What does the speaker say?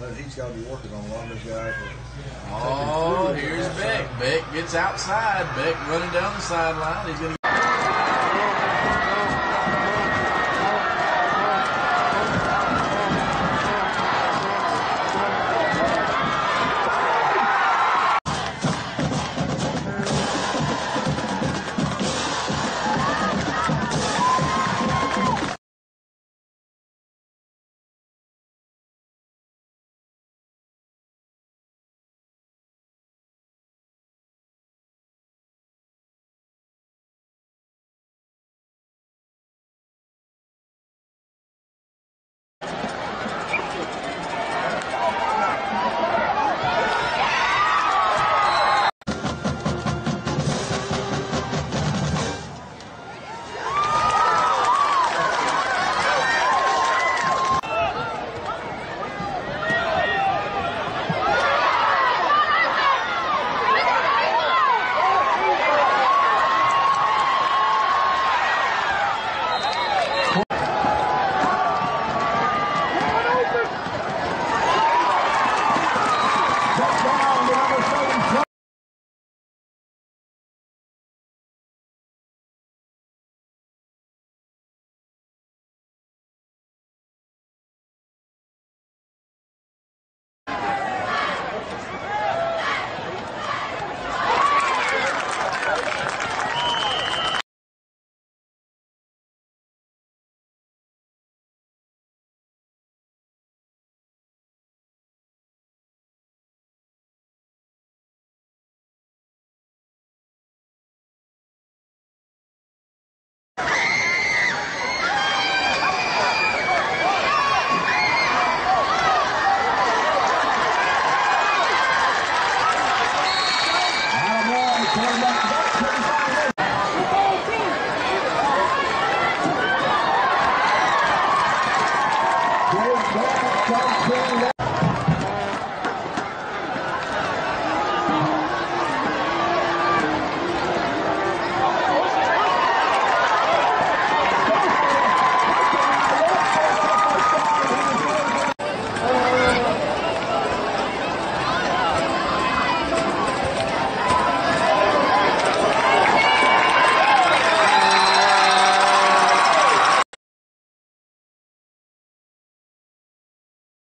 that he's got to be working on a lot of those guys. Oh, here's Beck. Beck gets outside. Beck running down the sideline. He's going to Yeah.